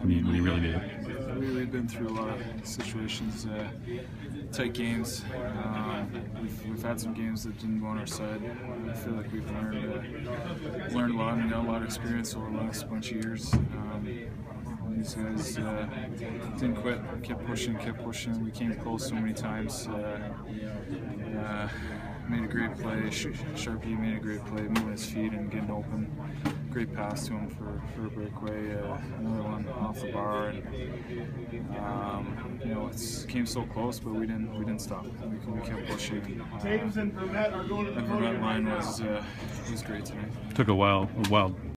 when you, when you really need it? We, we've been through a lot of situations, uh, tight games. Um, we've, we've had some games that didn't go on our side. I feel like we've learned uh, learned a lot and got a lot of experience over the last bunch of years. Um, these guys uh, didn't quit, kept pushing, kept pushing. We came close so many times. Uh, uh, made a great play. Sharpie made a great play, moving his feet and getting open. Great pass to him for, for a breakaway. Uh, another one off the bar, and um, you know it came so close, but we didn't we didn't stop. We, we kept pushing. Uh, James and Vermette are going to the the podium right was uh, was great tonight. Took a while, a while